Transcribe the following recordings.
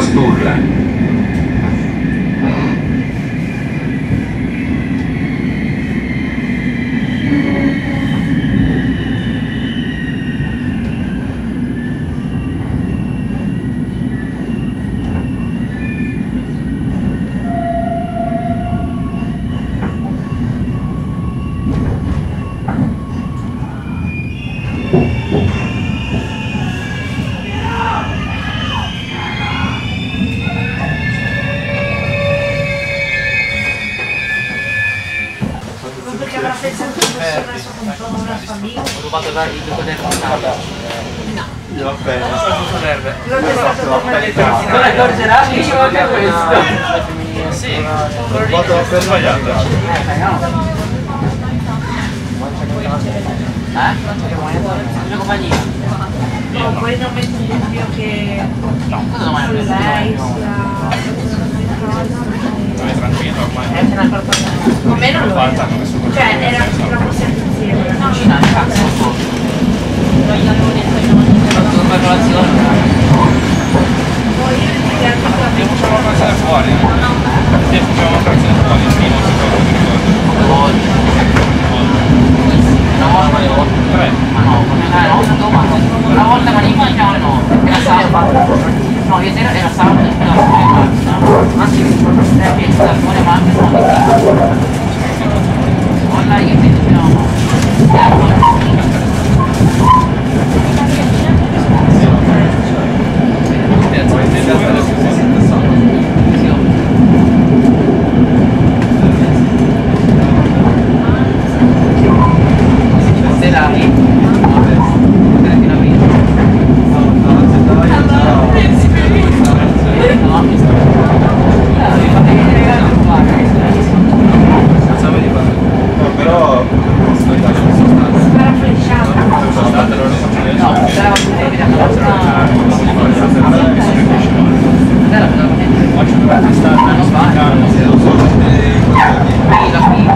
postura. Gracias. lati Stanno spaccando, non so, delle cose di...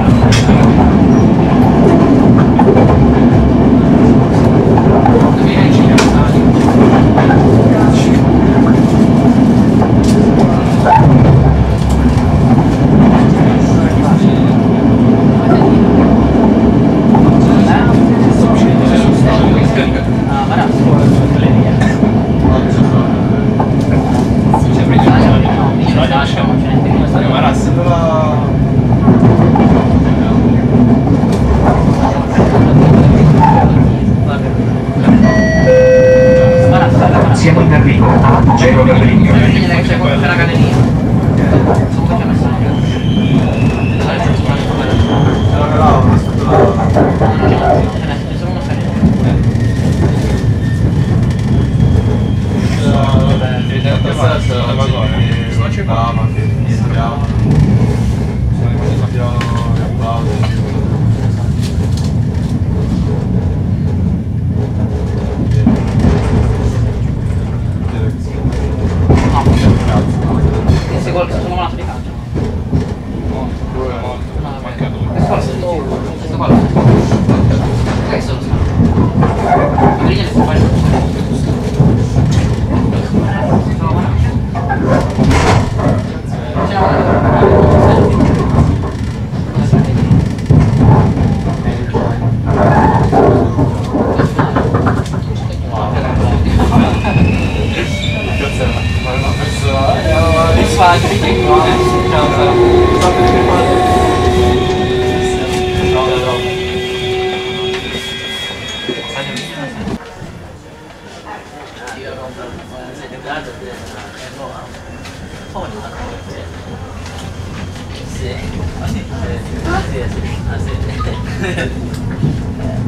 I speaking honest in terms of something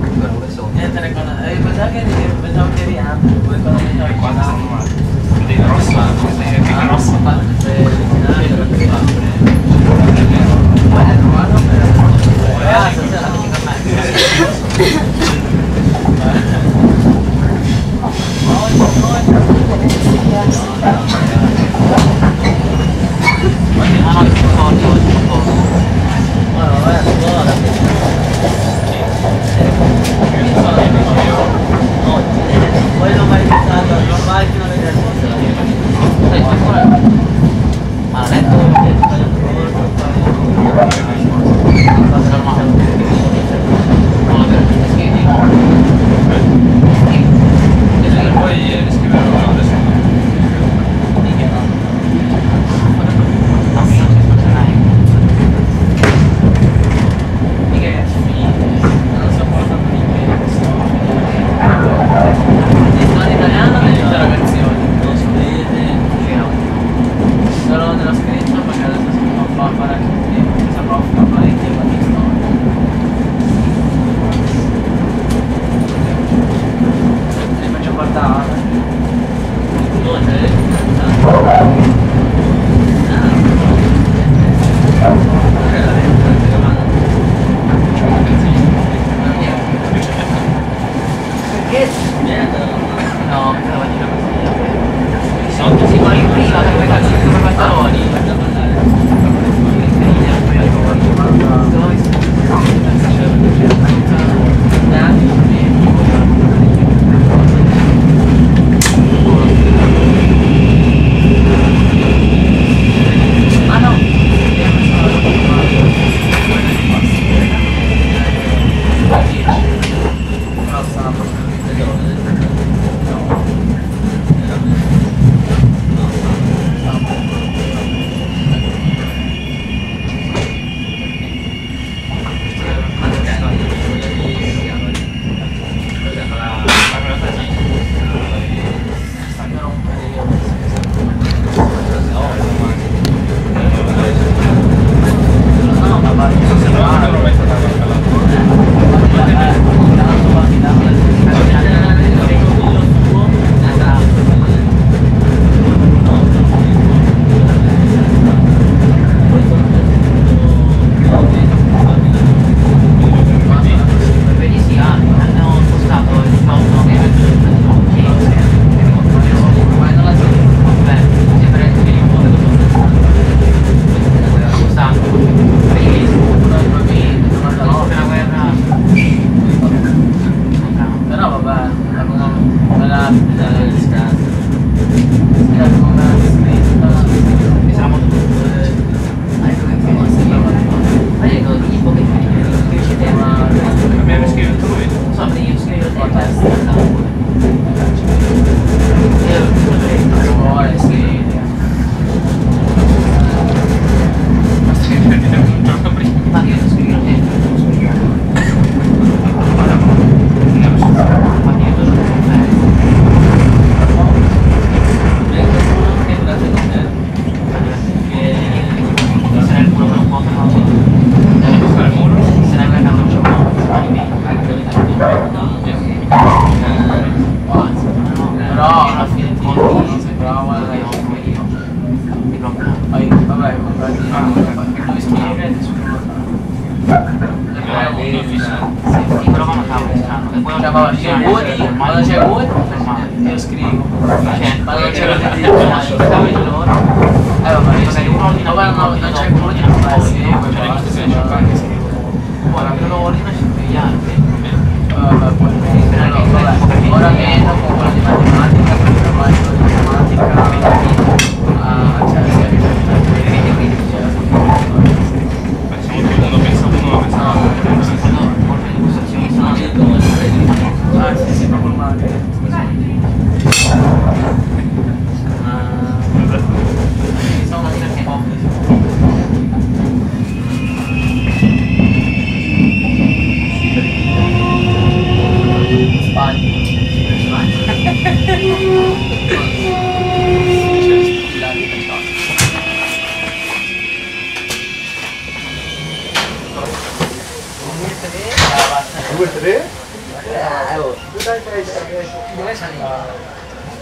Bukan udah soalnya, tadi kalau, eh, benar kan? Benar kiri ya, bukan benar kanan. Bueno, voy. 아.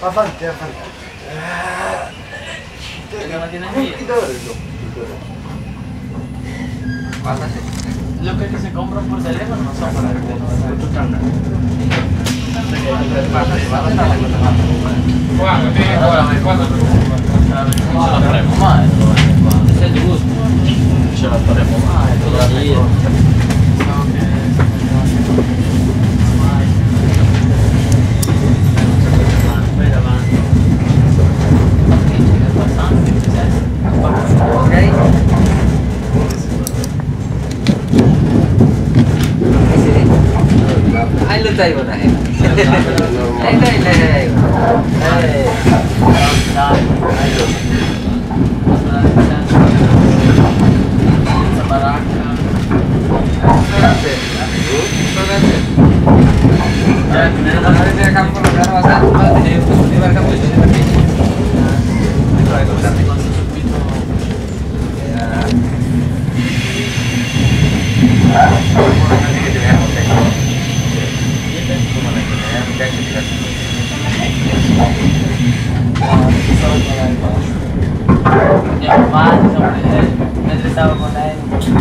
Va falta, va falta. Lo que se compran por teléfono no son para el teléfono. ¿Cuándo? ¿Cuándo? ¿Cuándo? Es el gusto. Ya lo estaremos más. Todavía. ही होना है।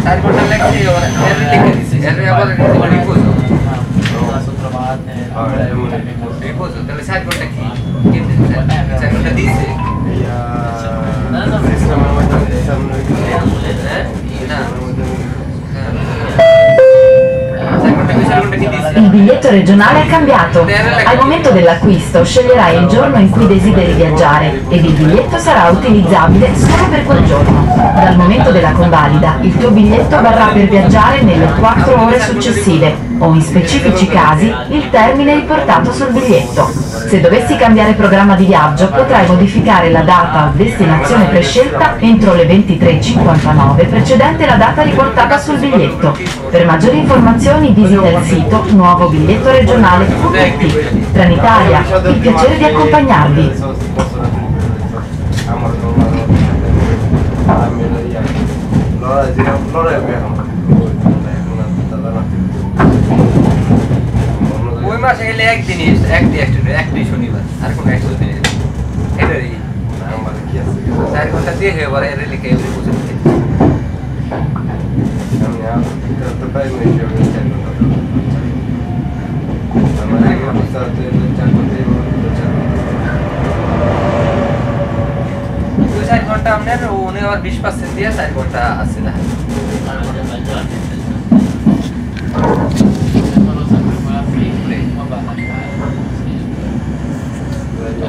Sargodon Lexi or every about Rifuso. Rifuso, the Sargodon Lexi. Sargodon Dice. Yeah. Some of the. Il biglietto regionale è cambiato. Al momento dell'acquisto sceglierai il giorno in cui desideri viaggiare ed il biglietto sarà utilizzabile solo per quel giorno. Dal momento della convalida, il tuo biglietto varrà per viaggiare nelle 4 ore successive o in specifici casi il termine riportato sul biglietto. Se dovessi cambiare programma di viaggio potrai modificare la data destinazione prescelta entro le 23.59 precedente la data riportata sul biglietto. Per maggiori informazioni visita il sito nuovobigliettoregionale.it. Trenitalia, il piacere di accompagnarvi. ওই মাসে গেলে একদিনই একদিন একদিন একদিন শনিবার, আর কোনো একশো দিনে এটারই চার ঘণ্টা দিয়ে হয়ে পরে এর লিখে এগুলো থাকে দুই চার ঘণ্টা। আপনার উনি আবার বিশ পার্সেন্ট দিয়ে চার ঘণ্টা আছে না।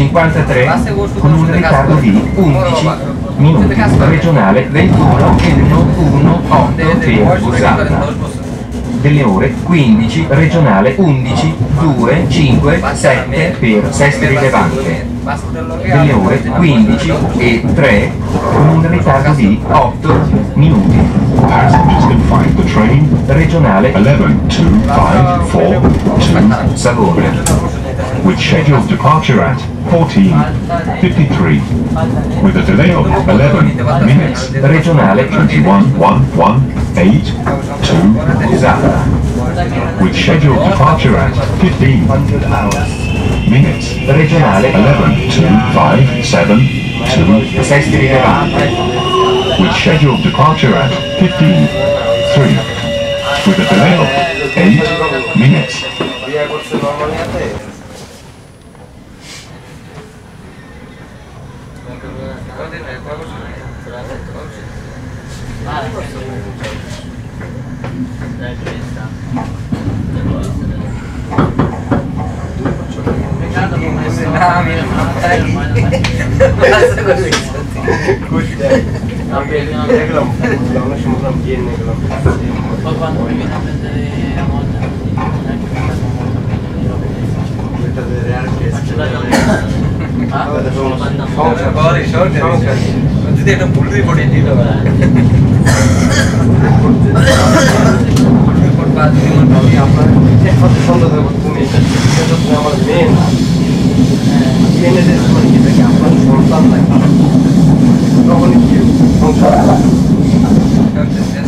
53 con un ritardo di 11 minuti. regionale 21 1 1 8 per Busalla delle ore 15 regionale 11 2 5 7 per Sestri Levante delle ore 15 e 3 con un ritardo di 8 minuti. Passengers can find the train. Regionale 12542 Savona with scheduled departure at 14.53 with a delay of 11 minutes. Regionale 21.118 to Busalla with scheduled departure at 15 minutes. Regionale 11.257 Sestri Levante with scheduled departure at 15.3 with a delay of 8 minutes Poi quando mi viene a prendere la moto a vedere anche Ah, facciamo un po' di soldi, facciamo un po' di soldi. Non ti devi un po' di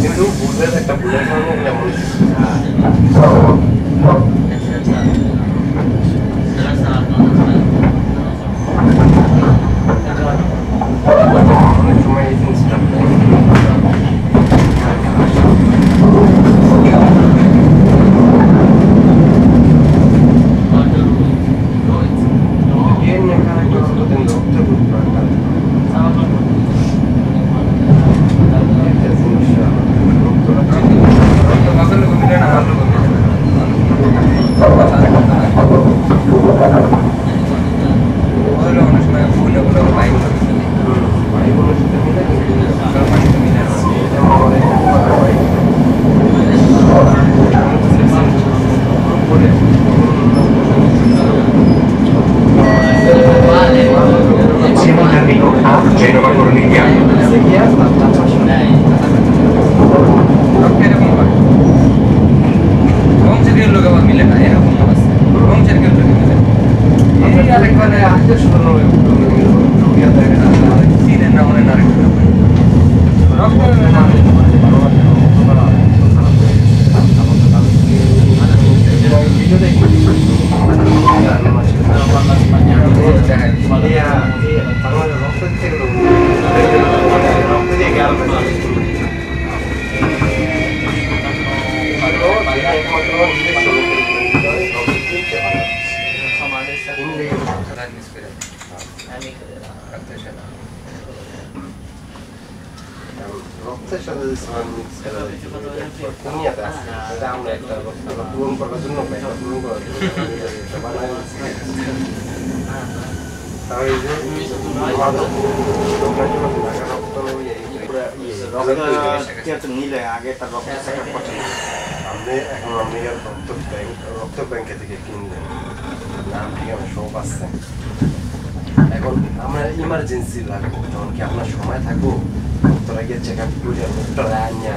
কিন্তু ভুলের একটা ভুলের কারণে রক্তের সাথে আমরা একটা আমরা পূরণ রক্ত নিলে আগে তার রক্ত আপনি এখন আপনি রক্ত ব্যাংক রক্ত ব্যাংকে থেকে কিনলেন নাম ঠিকানা সব আছে এখন আমরা ইমার্জেন্সি লাগবো তখন কি আপনার সময় থাকব তোরা গিয়ে চেক আপ করে ডক্টর আনিয়া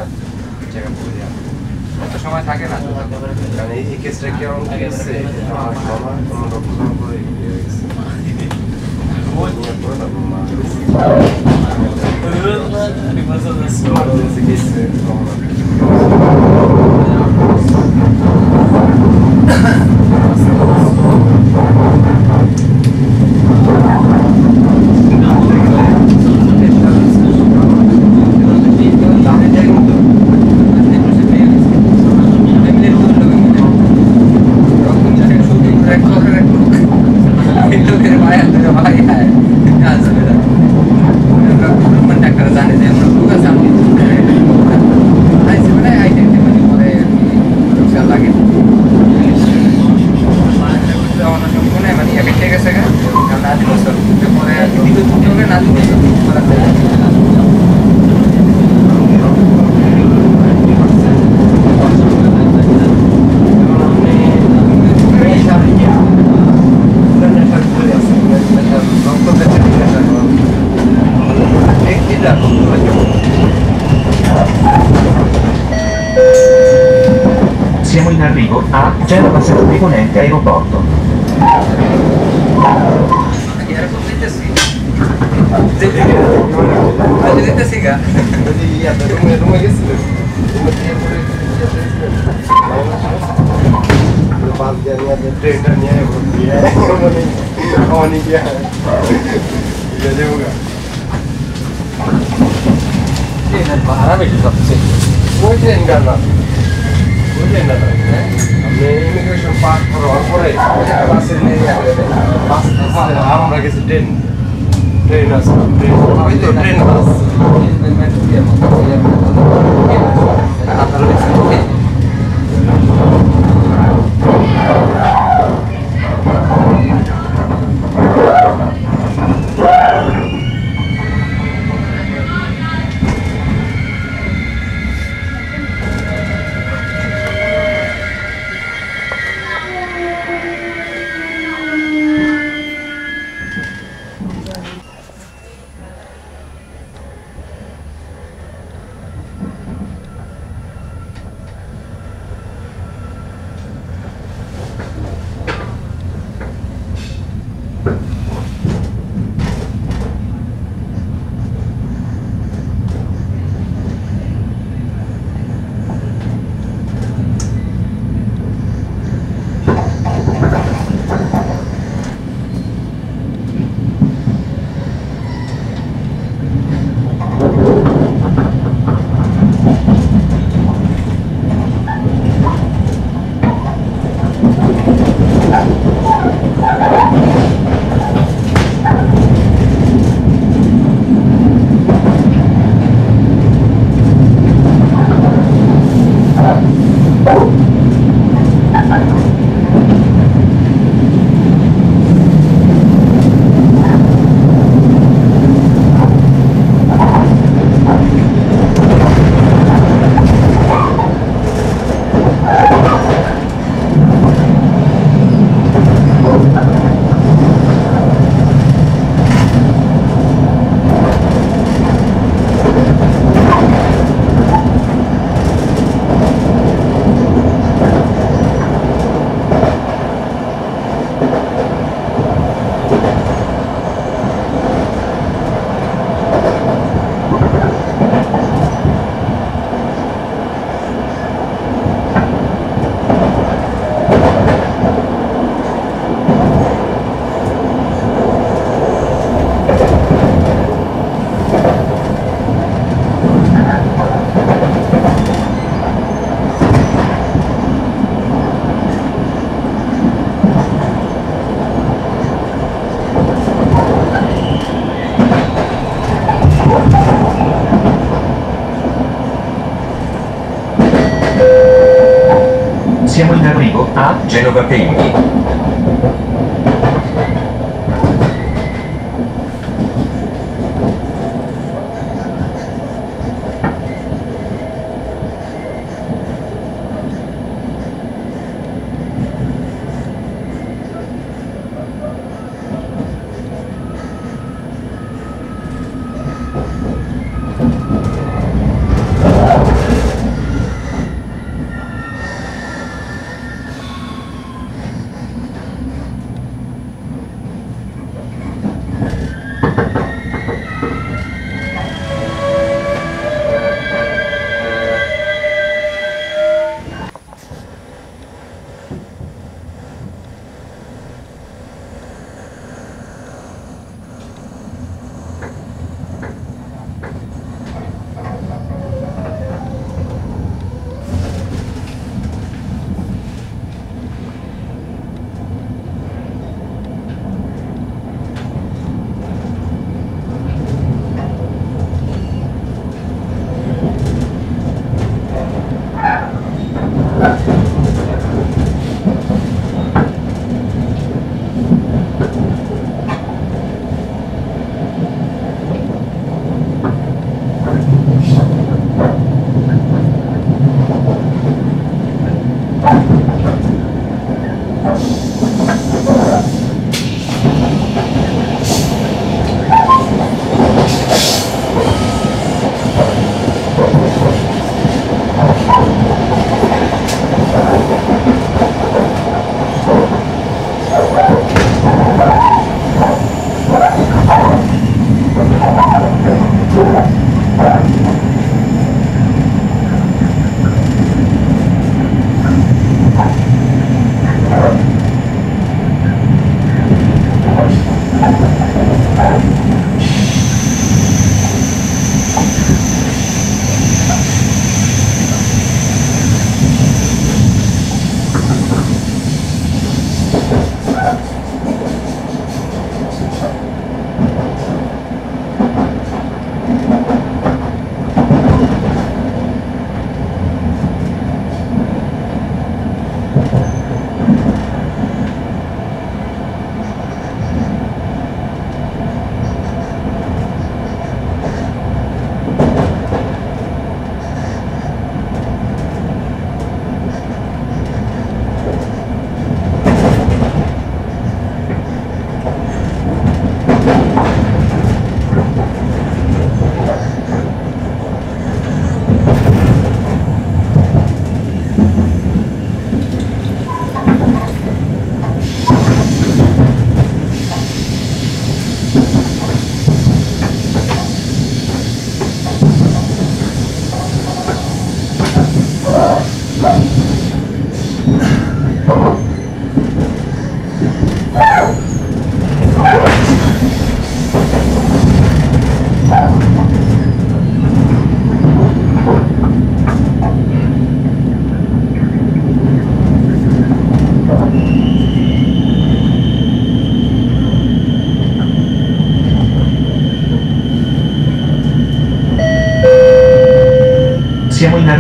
চেক আপ করে সময় থাকে না কারণ এই কেসটা আমার আমার গেছে নিয়ে পরে তারপর মারা গেছে। Emergency Siamo in arrivo a Genova Pegni.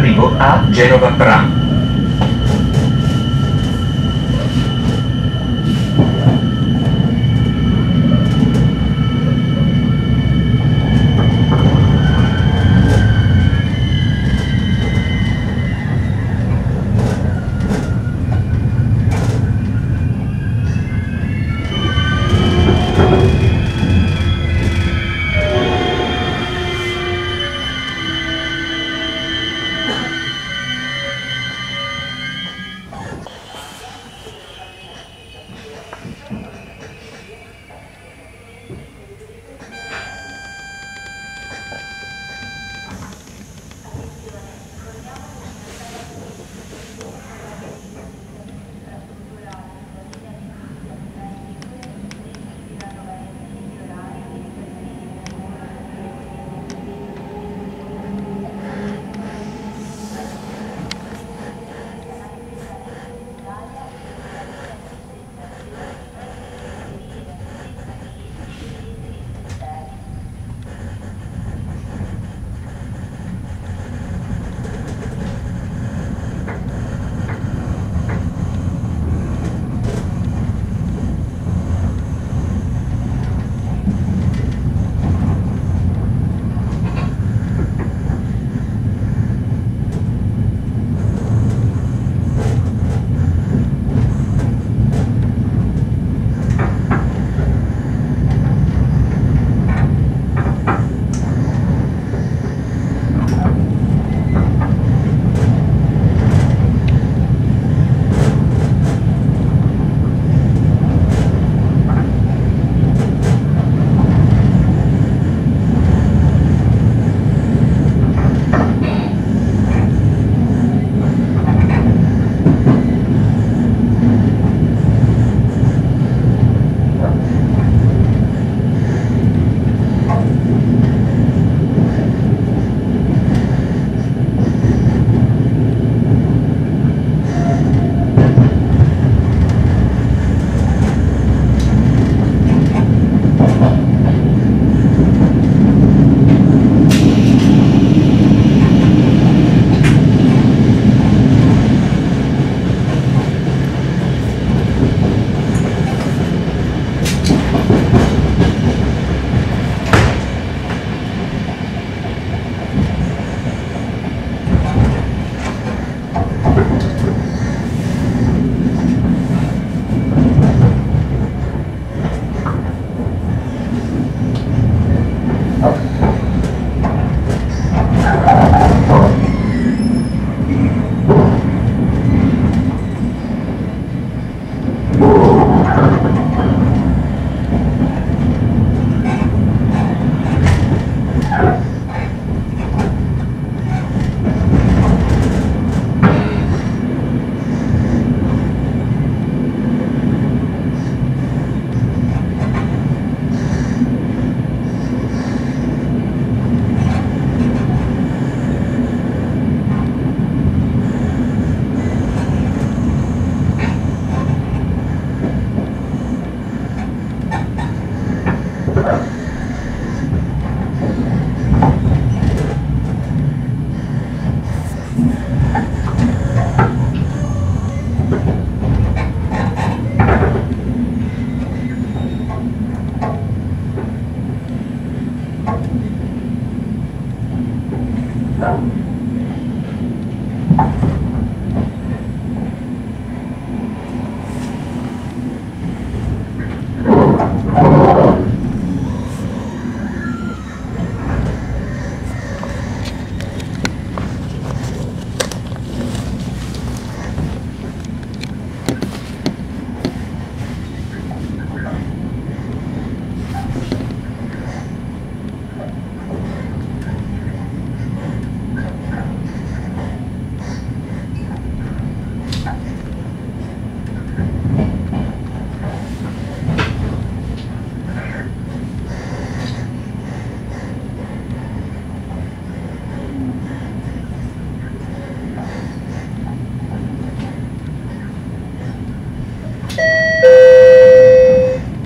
Arrivo a Genova Bra.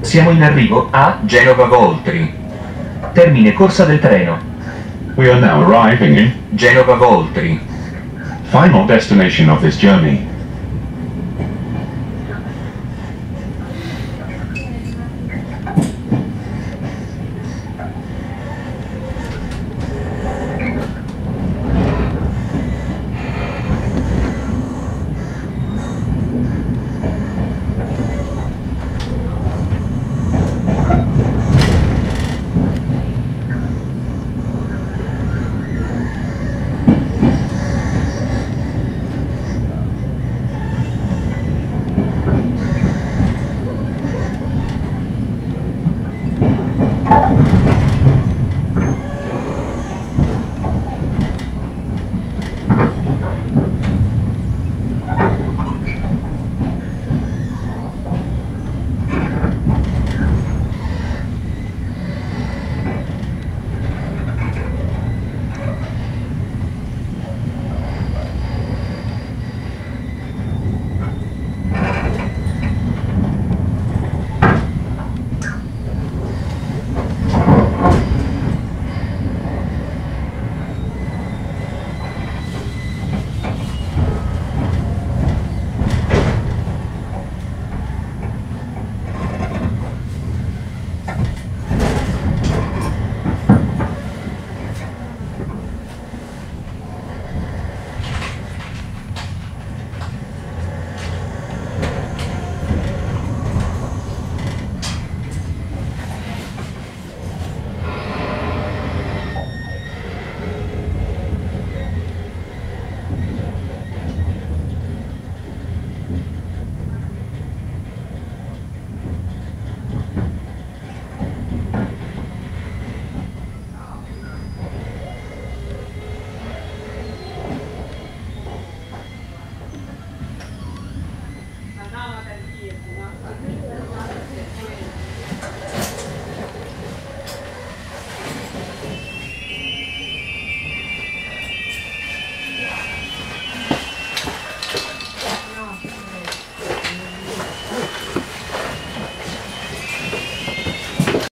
Siamo in arrivo a Genova Voltri. Termine corsa del treno. We are now arriving in Genova Voltri. Final destination of this journey